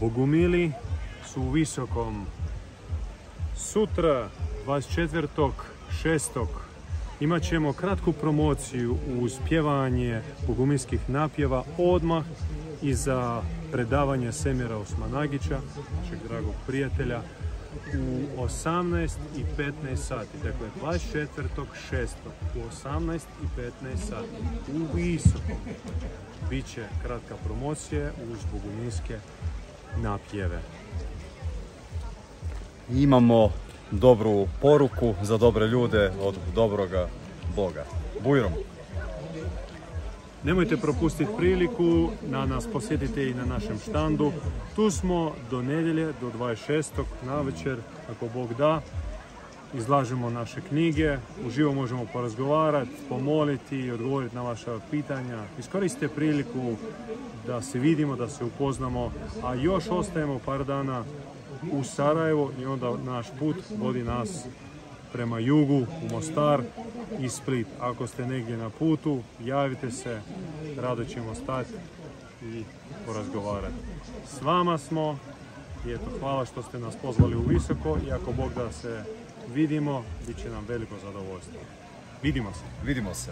Bogumili su u Visokom. Sutra, 24.6. imat ćemo kratku promociju uz pjevanje bogumilskih napjeva odmah iza predavanja Semira Osmanagića, našeg dragog prijatelja, u 18 i 15 sati. Dakle, 24.6. u 18 i 15 sati u Visokom. Biće kratka promocija uz bogumilske napjeve. Imamo dobru poruku za dobre ljude od dobroga Boga. Bujrom! Nemojte propustiti priliku da nas posjetite i na našem štandu. Tu smo do nedjelje, do 26. na večer, ako Bog da. Izlažemo naše knjige, uživo možemo porazgovarati, pomoliti i odgovoriti na vaša pitanja. Iskoristite priliku da se vidimo, da se upoznamo, a još ostajemo par dana u Sarajevo i onda naš put vodi nas prema jugu, u Mostar i Split. Ako ste negdje na putu, javite se, rado ćemo stati i porazgovarati. S vama smo i eto, hvala što ste nas pozvali u Visoko i ako Bog da se vidimo, bit će nam veliko zadovoljstvo. Vidimo se. Vidimo se.